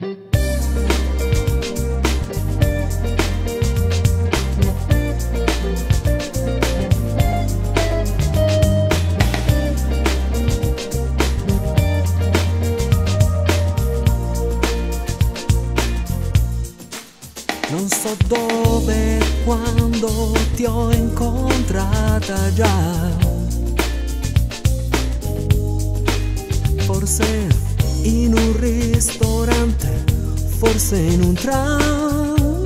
Non so dove quando ti ho incontrata già. Forse in un ristorante, forse in un tram.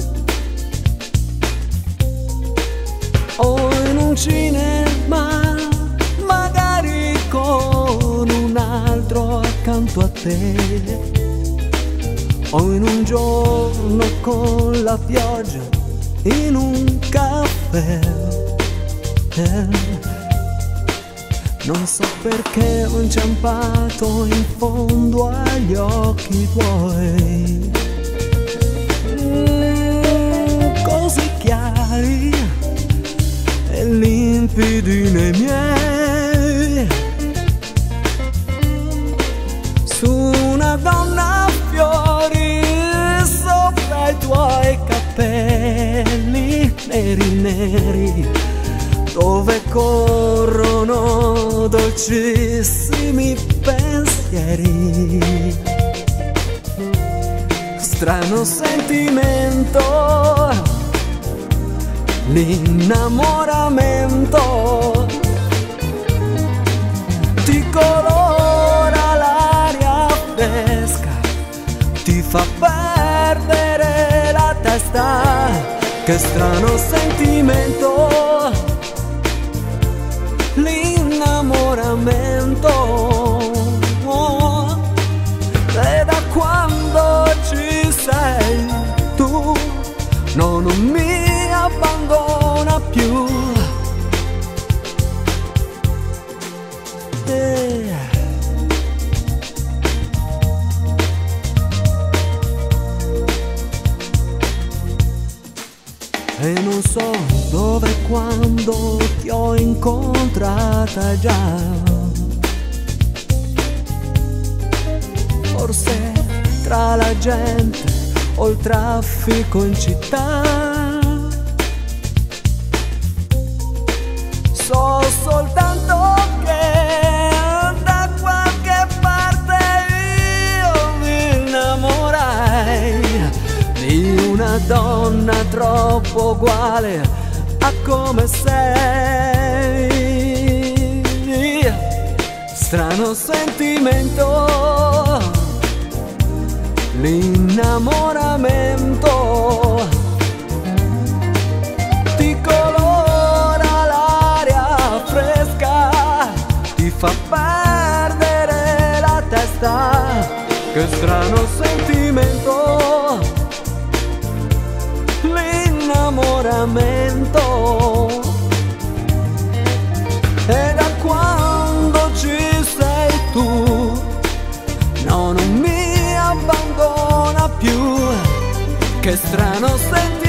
O in un cinema, magari con un altro accanto a te o in un giorno con la pioggia in un caffè. Eh, non so perché ho inciampato in fondo agli occhi tuoi. Mm, così chiari e limpidi nei miei. Su una donna fiori sopra i tuoi capelli neri neri dove corrono dolcissimi pensieri. Strano sentimento, l'innamoramento ti colora l'aria fresca, ti fa perdere la testa. Che strano sentimento, l'innamoramento. Mi abbandona più. Eh. E non so dove e quando ti ho incontrata già. Forse tra la gente o il traffico in città. Soltanto che da qualche parte io mi innamorai di una donna troppo uguale a come sei. Strano sentimento, l'innamoramento fa perdere la testa. Che strano sentimento, l'innamoramento. E da quando ci sei tu, no, non mi abbandona più. Che strano sentimento.